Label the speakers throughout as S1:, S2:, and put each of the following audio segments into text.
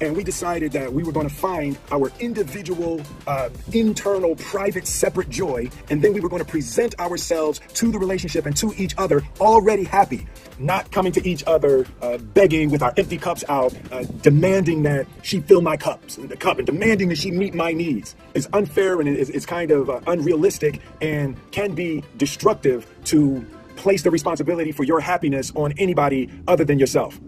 S1: and we decided that we were going to find our individual, uh, internal, private, separate joy, and then we were going to present ourselves to the relationship and to each other already happy, not coming to each other uh, begging with our empty cups out, uh, demanding that she fill my cups, the cup, and demanding that she meet my needs. It's unfair and it's, it's kind of uh, unrealistic and can be destructive to place the responsibility for your happiness on anybody other than yourself.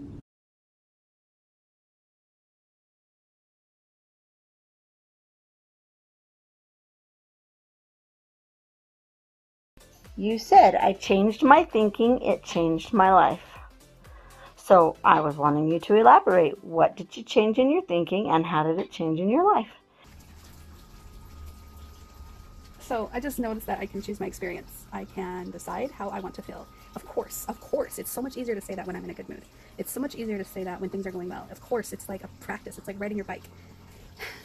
S2: You said I changed my thinking, it changed my life. So I was wanting you to elaborate. What did you change in your thinking and how did it change in your life?
S3: So I just noticed that I can choose my experience. I can decide how I want to feel. Of course, of course, it's so much easier to say that when I'm in a good mood. It's so much easier to say that when things are going well. Of course, it's like a practice. It's like riding your bike.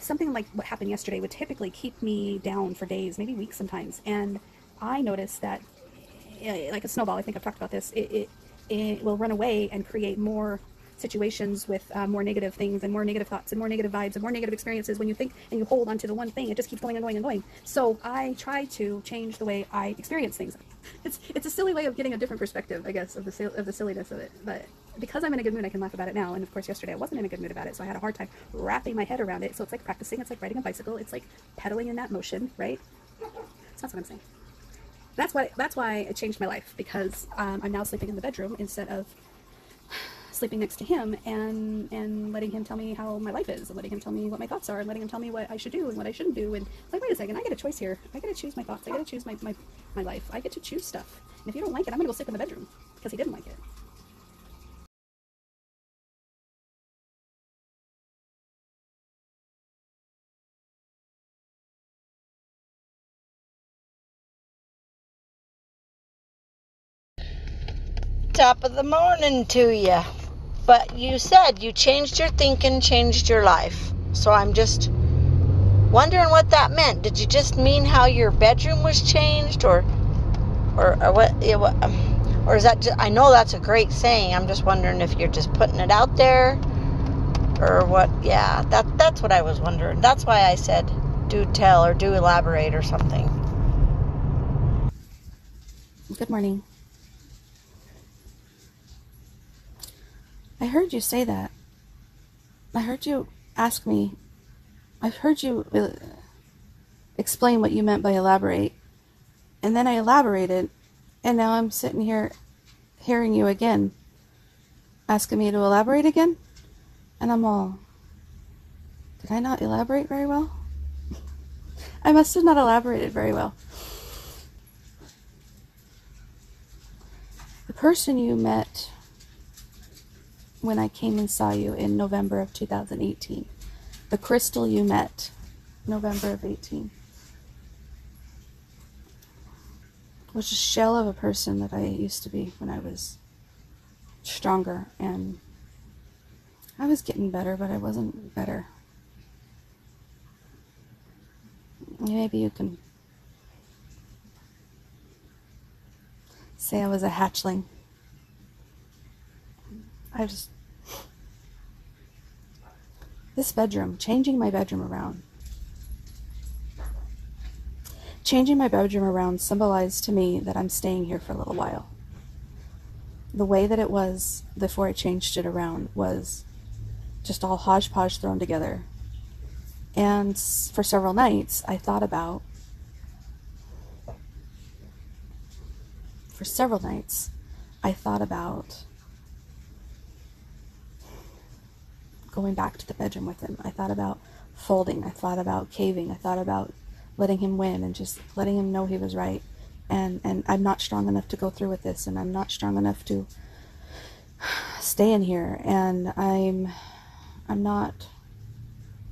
S3: Something like what happened yesterday would typically keep me down for days, maybe weeks sometimes. And I noticed that, eh, like a snowball, I think I've talked about this, it, it, it will run away and create more situations with uh, more negative things and more negative thoughts and more negative vibes and more negative experiences when you think and you hold onto the one thing. It just keeps going and going and going. So i try to change the way i experience things. It's it's a silly way of getting a different perspective i guess of the of the silliness of it. But because i'm in a good mood i can laugh about it now. And of course yesterday i wasn't in a good mood about it so i had a hard time wrapping my head around it. So it's like practicing. It's like riding a bicycle. It's like pedaling in that motion right? That's what i'm saying that's why that's why it changed my life because um, I'm now sleeping in the bedroom instead of sleeping next to him and and letting him tell me how my life is and letting him tell me what my thoughts are and letting him tell me what I should do and what I shouldn't do and it's like wait a second I get a choice here. I get to choose my thoughts. I get to choose my, my, my life. I get to choose stuff. And if you don't like it I'm gonna go sleep in the bedroom because he didn't like it
S2: top of the morning to you. But you said you changed your thinking, changed your life. So I'm just wondering what that meant. Did you just mean how your bedroom was changed, or, or, or what? Um, or is that? Just, I know that's a great saying. I'm just wondering if you're just putting it out there, or what? Yeah, that that's what I was wondering. That's why I said do tell or do elaborate or something.
S4: Good morning. I heard you say that. I heard you ask me. I've heard you uh, explain what you meant by elaborate. And then I elaborated, and now I'm sitting here hearing you again, asking me to elaborate again. And I'm all, did I not elaborate very well? I must have not elaborated very well. The person you met when I came and saw you in November of 2018. The crystal you met, November of 18. Was a shell of a person that I used to be when I was stronger and I was getting better, but I wasn't better. Maybe you can say I was a hatchling. I just. This bedroom, changing my bedroom around. Changing my bedroom around symbolized to me that I'm staying here for a little while. The way that it was before I changed it around was just all hodgepodge thrown together. And for several nights, I thought about, for several nights, I thought about going back to the bedroom with him. I thought about folding. I thought about caving. I thought about letting him win and just letting him know he was right. And and I'm not strong enough to go through with this, and I'm not strong enough to stay in here. And I'm I'm not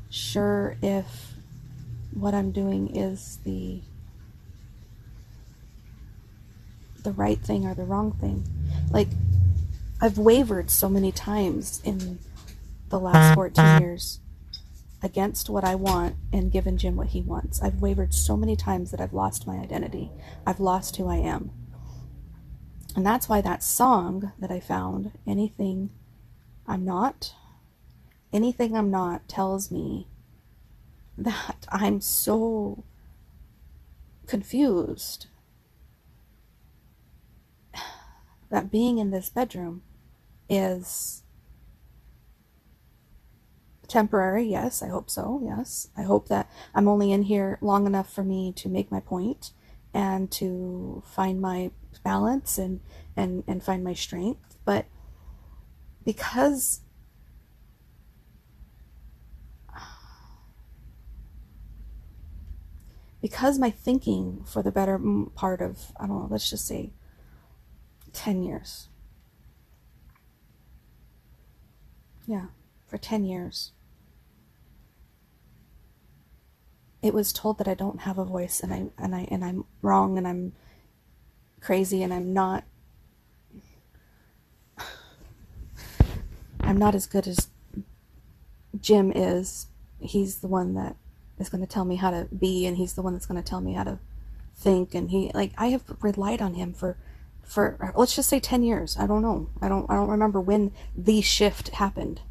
S4: sure if what I'm doing is the the right thing or the wrong thing. Like I've wavered so many times in the last 14 years against what I want and given Jim what he wants. I've wavered so many times that I've lost my identity. I've lost who I am. And that's why that song that I found, Anything I'm Not, anything I'm not tells me that I'm so confused that being in this bedroom is temporary. Yes, I hope so. Yes, I hope that I'm only in here long enough for me to make my point and to find my balance and and and find my strength. But because because my thinking for the better part of I don't know, let's just say 10 years. Yeah, for 10 years. It was told that I don't have a voice and I and I and I'm wrong and I'm crazy and I'm not I'm not as good as Jim is. He's the one that is going to tell me how to be and he's the one that's going to tell me how to think and he like I have relied on him for for let's just say 10 years. I don't know. I don't I don't remember when the shift happened.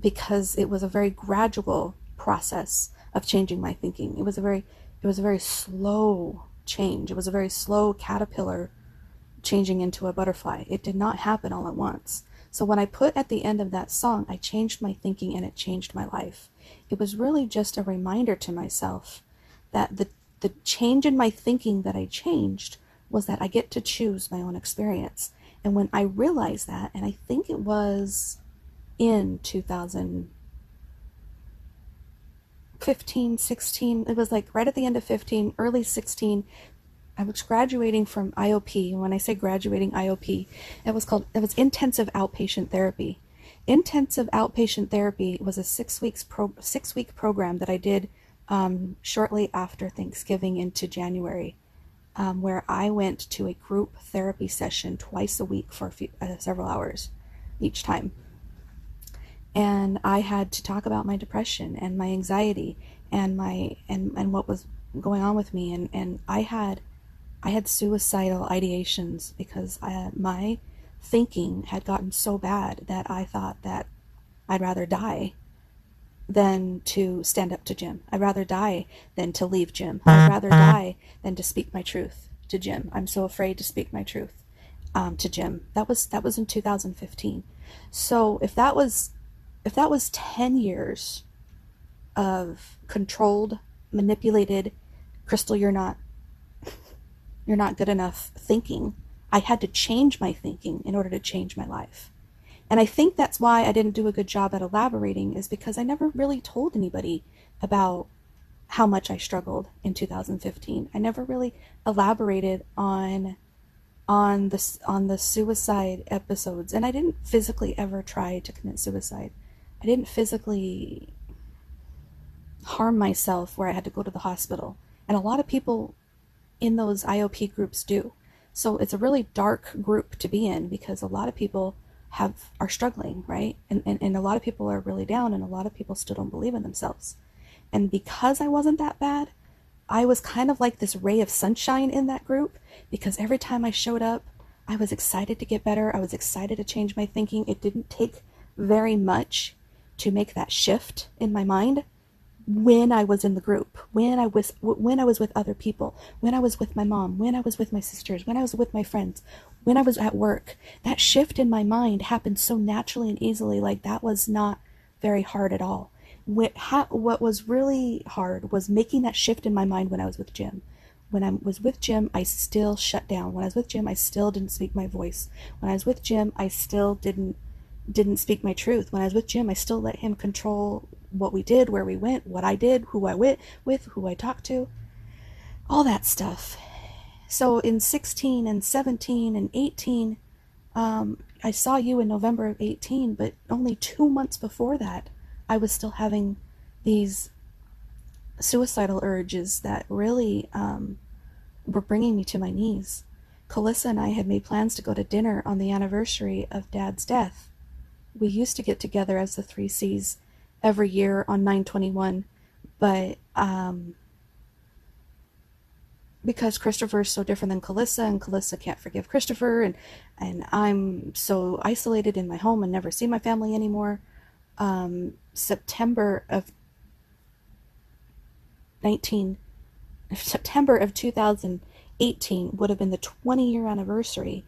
S4: Because it was a very gradual process of changing my thinking. It was a very it was a very slow change. It was a very slow caterpillar changing into a butterfly. It did not happen all at once. So when I put at the end of that song, I changed my thinking and it changed my life. It was really just a reminder to myself that the the change in my thinking that I changed was that I get to choose my own experience. And when I realized that, and I think it was in 2015, 16, it was like right at the end of 15, early 16, I was graduating from IOP. When I say graduating IOP, it was called it was intensive outpatient therapy. Intensive outpatient therapy was a six weeks pro, six week program that I did um, shortly after Thanksgiving into January um, where I went to a group therapy session twice a week for a few, uh, several hours each time. And I had to talk about my depression and my anxiety and my and, and what was going on with me and, and I had I had suicidal ideations because I, my thinking had gotten so bad that I thought that I'd rather die than to stand up to Jim. I'd rather die than to leave Jim. I'd rather die than to speak my truth to Jim. I'm so afraid to speak my truth um, to Jim. That was that was in 2015. So if that was if that was 10 years of controlled, manipulated, Crystal, you're not you're not good enough thinking. I had to change my thinking in order to change my life. And I think that's why I didn't do a good job at elaborating, is because I never really told anybody about how much I struggled in 2015. I never really elaborated on on the on the suicide episodes, and I didn't physically ever try to commit suicide. I didn't physically harm myself where I had to go to the hospital, and a lot of people in those IOP groups do. So it's a really dark group to be in because a lot of people have are struggling, right? And, and, and a lot of people are really down and a lot of people still don't believe in themselves. And because I wasn't that bad, I was kind of like this ray of sunshine in that group because every time I showed up, I was excited to get better. I was excited to change my thinking. It didn't take very much to make that shift in my mind when I was in the group, when I was when I was with other people, when I was with my mom, when I was with my sisters, when I was with my friends, when I was at work. That shift in my mind happened so naturally and easily like that was not very hard at all. What, ha- what was really hard was making that shift in my mind when I was with Jim. When I was with Jim, I still shut down. When I was with Jim, I still didn't speak my voice. When I was with Jim, I still didn't didn't speak my truth. When I was with Jim, I still let him control what we did, where we went, what I did, who I went with, who I talked to, all that stuff. So in 16 and 17 and 18, um, I saw you in November of 18, but only two months before that, I was still having these suicidal urges that really um, were bringing me to my knees. Calissa and I had made plans to go to dinner on the anniversary of Dad's death. We used to get together as the three C's every year on 921, but um, because Christopher is so different than Calissa, and Calissa can't forgive Christopher, and and I'm so isolated in my home and never see my family anymore. um, September of 19 September of 2018 would have been the 20 year anniversary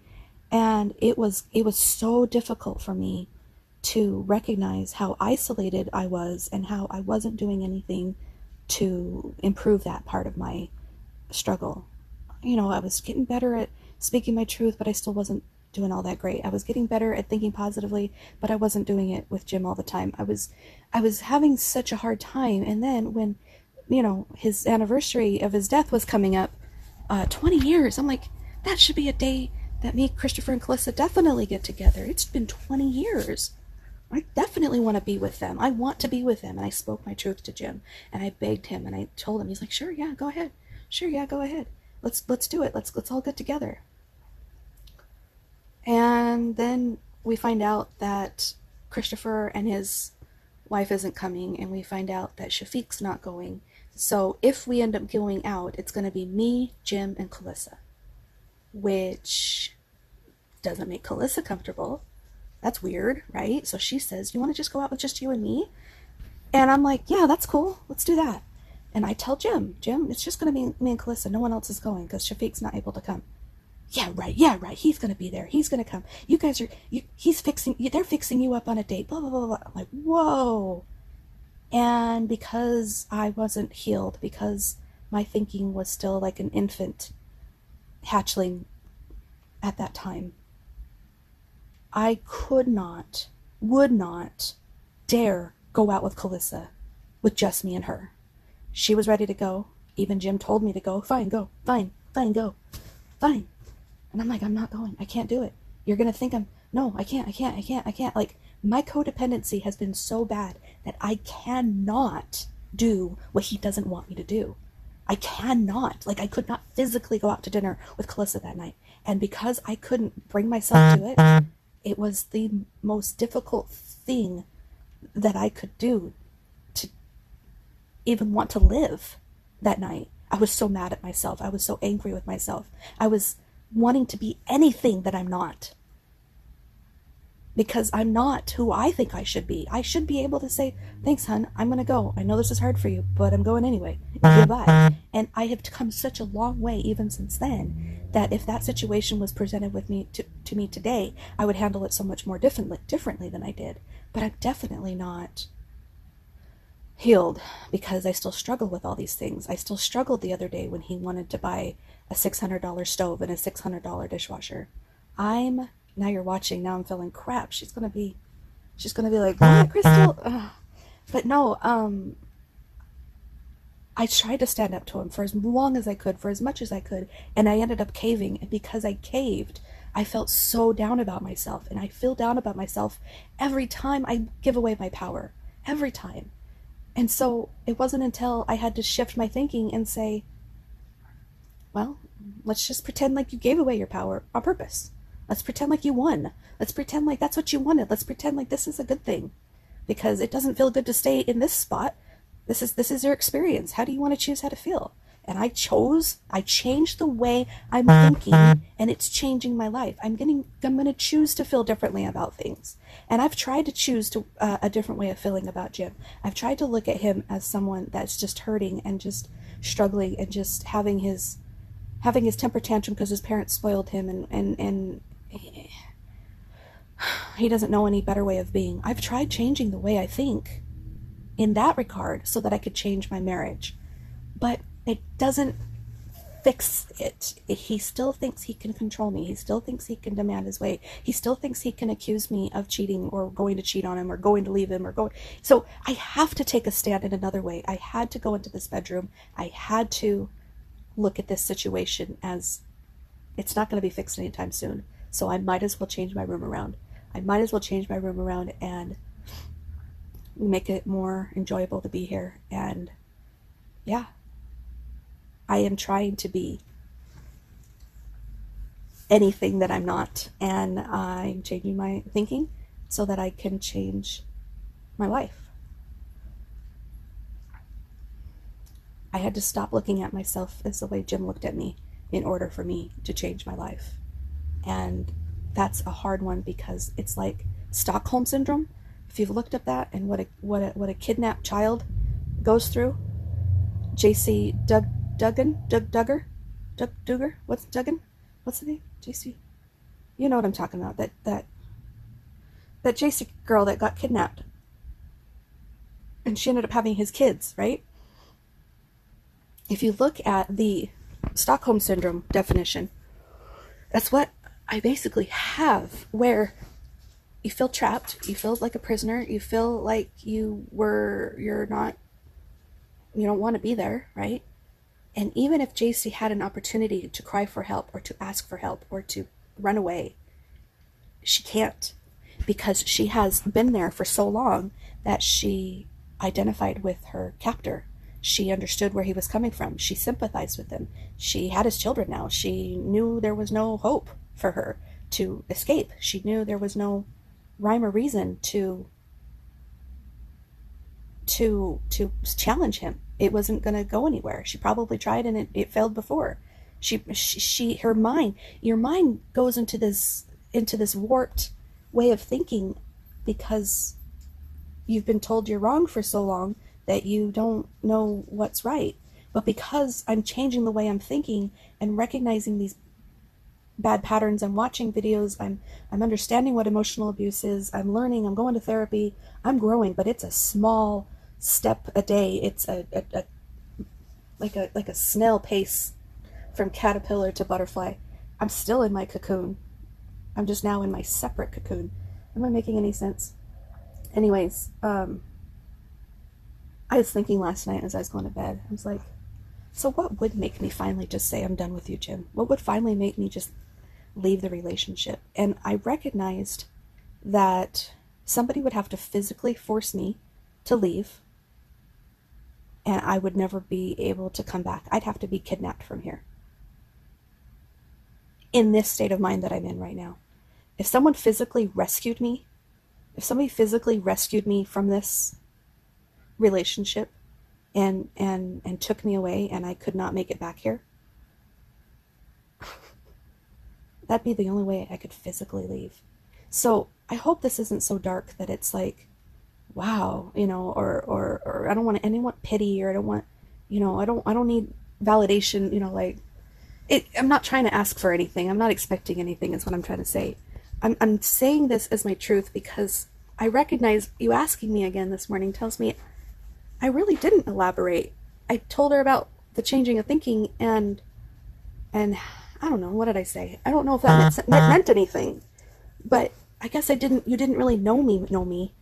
S4: and it was it was so difficult for me to recognize how isolated I was and how I wasn't doing anything to improve that part of my struggle. You know, I was getting better at speaking my truth, but I still wasn't doing all that great. I was getting better at thinking positively, but I wasn't doing it with Jim all the time. I was I was having such a hard time and then when you know, his anniversary of his death was coming up, uh, 20 years. I'm like, that should be a day that me, Christopher, and Calissa definitely get together. It's been 20 years. I definitely want to be with them. I want to be with them. And I spoke my truth to Jim and I begged him and I told him, he's like, sure, yeah, go ahead. Sure, yeah, go ahead. Let's, let's do it. Let's, let's all get together. And then we find out that Christopher and his wife isn't coming and we find out that Shafiq's not going so if we end up going out, it's going to be me, Jim, and Calissa, which doesn't make Calissa comfortable. That's weird, right? So she says, You want to just go out with just you and me? And I'm like, Yeah, that's cool. Let's do that. And I tell Jim, Jim, it's just going to be me and Calissa. No one else is going because Shafiq's not able to come. Yeah, right. Yeah, right. He's going to be there. He's going to come. You guys are, you, he's fixing, they're fixing you up on a date. Blah, blah, blah, blah. I'm like, Whoa. And because I wasn't healed, because my thinking was still like an infant hatchling at that time, I could not, would not dare go out with Calissa with just me and her. She was ready to go. Even Jim told me to go. Fine, go. Fine, fine, go. Fine. And I'm like, I'm not going. I can't do it. You're going to think I'm, no, I can't, I can't, I can't, I can't. Like, my codependency has been so bad that I cannot do what he doesn't want me to do. I cannot. Like, I could not physically go out to dinner with Calissa that night. And because I couldn't bring myself to it, it was the most difficult thing that I could do to even want to live that night. I was so mad at myself. I was so angry with myself. I was wanting to be anything that I'm not because I'm not who I think I should be. I should be able to say, Thanks, hun, I'm going to go. I know this is hard for you, but I'm going anyway. Goodbye. And I have come such a long way even since then that if that situation was presented with me to, to me today, I would handle it so much more differently, differently than I did. But I'm definitely not healed because I still struggle with all these things. I still struggled the other day when he wanted to buy a $600 stove and a $600 dishwasher. I'm now you're watching. Now I'm feeling crap. She's gonna be, she's gonna be like, what, Crystal? Ugh. But no, um, I tried to stand up to him for as long as I could, for as much as I could, and I ended up caving. And because I caved, I felt so down about myself, and I feel down about myself every time I give away my power. Every time. And so it wasn't until I had to shift my thinking and say, well, let's just pretend like you gave away your power on purpose. Let's pretend like you won. Let's pretend like that's what you wanted. Let's pretend like this is a good thing. Because it doesn't feel good to stay in this spot. This is this is your experience. How do you want to choose how to feel? And I chose, I changed the way I'm thinking, and it's changing my life. I'm getting, I'm going to choose to feel differently about things. And I've tried to choose to uh, a different way of feeling about Jim. I've tried to look at him as someone that's just hurting and just struggling and just having his having his temper tantrum because his parents spoiled him and and and he doesn't know any better way of being. I've tried changing the way I think in that regard so that I could change my marriage, but it doesn't fix it. He still thinks he can control me. He still thinks he can demand his way. He still thinks he can accuse me of cheating or going to cheat on him or going to leave him or going. So I have to take a stand in another way. I had to go into this bedroom. I had to look at this situation as it's not going to be fixed anytime soon. So I might as well change my room around. I might as well change my room around and make it more enjoyable to be here. And yeah, I am trying to be anything that I'm not. And I'm changing my thinking so that I can change my life. I had to stop looking at myself as the way Jim looked at me in order for me to change my life. And that's a hard one because it's like Stockholm syndrome. If you've looked up that and what a what a what a kidnapped child goes through, J.C. Doug Duggan Doug Duggar, Doug Duggar. What's Duggan? What's the name? J.C. You know what I'm talking about. That that that J.C. girl that got kidnapped, and she ended up having his kids, right? If you look at the Stockholm syndrome definition, that's what I basically have, where you feel trapped, you feel like a prisoner, you feel like you were, you're not, you don't want to be there, right? And even if JC had an opportunity to cry for help or to ask for help or to run away, she can't because she has been there for so long that she identified with her captor. She understood where he was coming from. She sympathized with him. She had his children now. She knew there was no hope for her to escape. She knew there was no rhyme or reason to to to challenge him. It wasn't going to go anywhere. She probably tried and it, it failed before. She, she she her mind your mind goes into this into this warped way of thinking because you've been told you're wrong for so long that you don't know what's right. But because I'm changing the way I'm thinking and recognizing these bad patterns. I'm watching videos. I'm I'm understanding what emotional abuse is. I'm learning. I'm going to therapy. I'm growing, but it's a small step a day. It's a, a, a like a like a snail pace from caterpillar to butterfly. I'm still in my cocoon. I'm just now in my separate cocoon. Am I making any sense? Anyways, um, I was thinking last night as I was going to bed. I was like, so what would make me finally just say I'm done with you, Jim? What would finally make me just leave the relationship. And I recognized that somebody would have to physically force me to leave, and I would never be able to come back. I'd have to be kidnapped from here. In this state of mind that I'm in right now. If someone physically rescued me, if somebody physically rescued me from this relationship and and and took me away and I could not make it back here, That'd be the only way I could physically leave. So I hope this isn't so dark that it's like, wow, you know, or or or I don't want anyone pity or I don't want, you know, I don't I don't need validation, you know, like it. I'm not trying to ask for anything. I'm not expecting anything. Is what I'm trying to say. I'm I'm saying this as my truth because I recognize you asking me again this morning tells me I really didn't elaborate. I told her about the changing of thinking and and I don't know. What did I say? I don't know if that meant, meant anything, but I guess I didn't. You didn't really know me. Know me.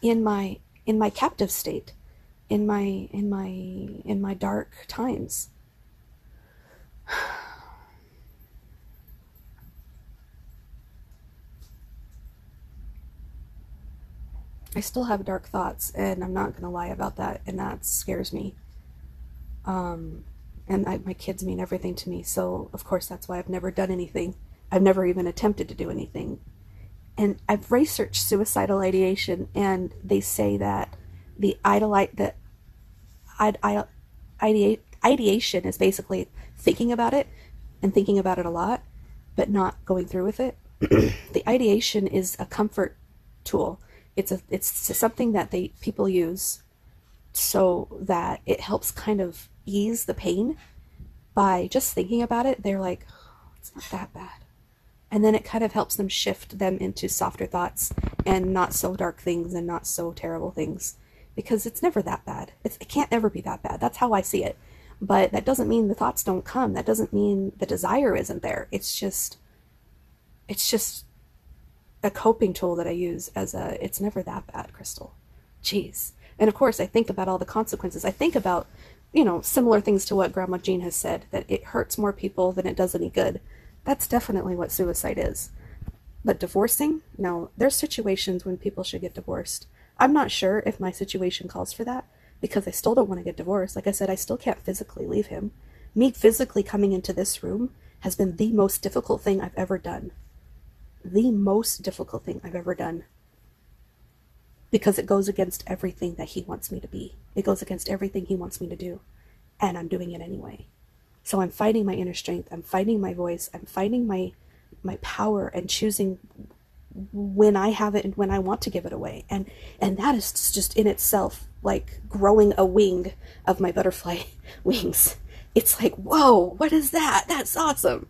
S4: In my in my captive state, in my in my in my dark times. I still have dark thoughts, and I'm not gonna lie about that, and that scares me. Um, and I, my kids mean everything to me. So of course that's why I've never done anything. I've never even attempted to do anything. And I've researched suicidal ideation, and they say that the idolite that ideate, ideation is basically thinking about it and thinking about it a lot, but not going through with it. the ideation is a comfort tool. It's a it's something that they people use so that it helps kind of ease the pain by just thinking about it. They're like, oh, it's not that bad. And then it kind of helps them shift them into softer thoughts and not so dark things and not so terrible things because it's never that bad. It's, it can't ever be that bad. That's how I see it. But that doesn't mean the thoughts don't come. That doesn't mean the desire isn't there. It's just, it's just a coping tool that I use as a, it's never that bad, Crystal. Jeez. And of course, I think about all the consequences. I think about, you know, similar things to what Grandma Jean has said that it hurts more people than it does any good. That's definitely what suicide is. But divorcing? No, there's situations when people should get divorced. I'm not sure if my situation calls for that because I still don't want to get divorced. Like I said, I still can't physically leave him. Me physically coming into this room has been the most difficult thing I've ever done. The most difficult thing I've ever done because it goes against everything that he wants me to be. It goes against everything he wants me to do. And I'm doing it anyway. So I'm fighting my inner strength. I'm fighting my voice. I'm fighting my my power and choosing when I have it and when I want to give it away. And and that is just in itself like growing a wing of my butterfly wings. It's like, whoa, what is that? That's awesome.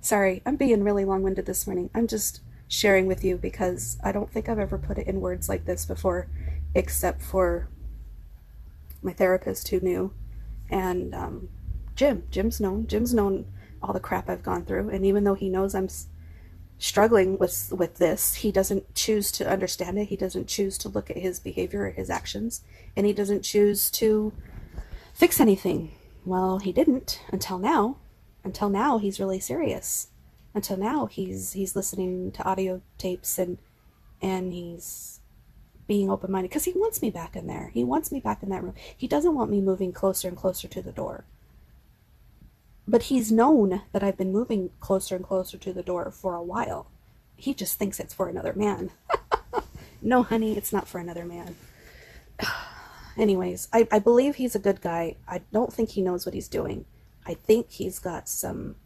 S4: Sorry, I'm being really long winded this morning. I'm just sharing with you because I don't think I've ever put it in words like this before, except for my therapist who knew, and um, Jim. Jim's known. Jim's known all the crap I've gone through, and even though he knows I'm struggling with with this, he doesn't choose to understand it. He doesn't choose to look at his behavior or his actions, and he doesn't choose to fix anything. Well, he didn't until now. Until now, he's really serious. Until now, he's he's listening to audio tapes and and he's being open minded because he wants me back in there. He wants me back in that room. He doesn't want me moving closer and closer to the door. But he's known that I've been moving closer and closer to the door for a while. He just thinks it's for another man. no, honey, it's not for another man. Anyways, I, I believe he's a good guy. I don't think he knows what he's doing. I think he's got some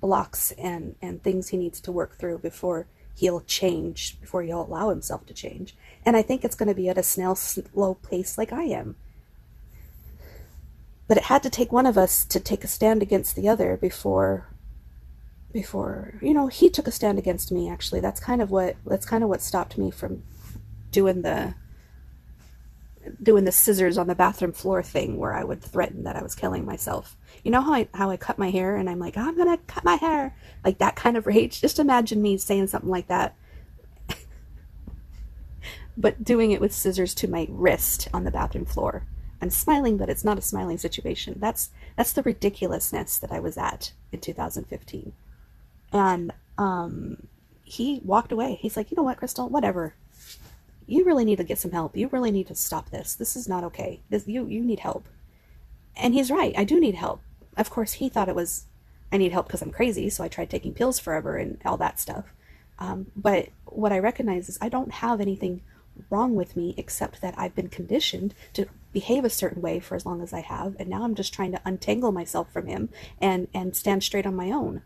S4: blocks and, and things he needs to work through before he'll change, before he'll allow himself to change. And I think it's going to be at a snail slow pace like I am. But it had to take one of us to take a stand against the other before before you know he took a stand against me actually that's kind of what that's kind of what stopped me from doing the doing the scissors on the bathroom floor thing where I would threaten that I was killing myself. You know how I how I cut my hair and I'm like, I'm gonna cut my hair, like that kind of rage. Just imagine me saying something like that, but doing it with scissors to my wrist on the bathroom floor. I'm smiling, but it's not a smiling situation. That's that's the ridiculousness that I was at in 2015. And um, he walked away. He's like, you know what, Crystal, whatever. You really need to get some help. You really need to stop this. This is not okay. This, you you need help. And he's right. I do need help. Of course, he thought it was I need help because I'm crazy. So I tried taking pills forever and all that stuff. Um, but what I recognize is I don't have anything wrong with me except that I've been conditioned to behave a certain way for as long as I have, and now I'm just trying to untangle myself from him and and stand straight on my own.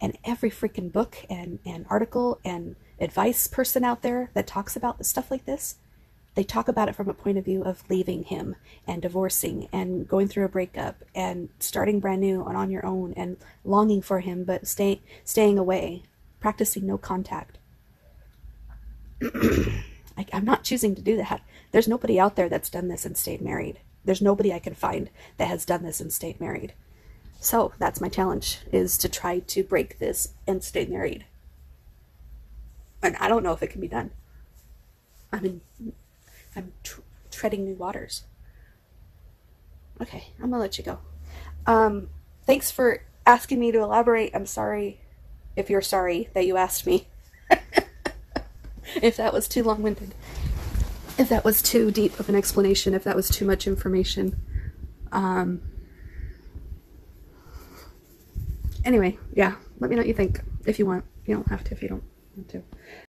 S4: And every freaking book and and article and advice person out there that talks about stuff like this, they talk about it from a point of view of leaving him and divorcing and going through a breakup and starting brand new and on your own and longing for him but stay staying away, practicing no contact. I, I'm not choosing to do that. There's nobody out there that's done this and stayed married. There's nobody I can find that has done this and stayed married. So that's my challenge is to try to break this and stay married. And I don't know if it can be done. I mean, I'm tr- treading new waters. Okay, I'm gonna let you go. Um, thanks for asking me to elaborate. I'm sorry if you're sorry that you asked me. if that was too long winded, if that was too deep of an explanation, if that was too much information. Um, anyway, yeah, let me know what you think if you want. You don't have to if you don't want to.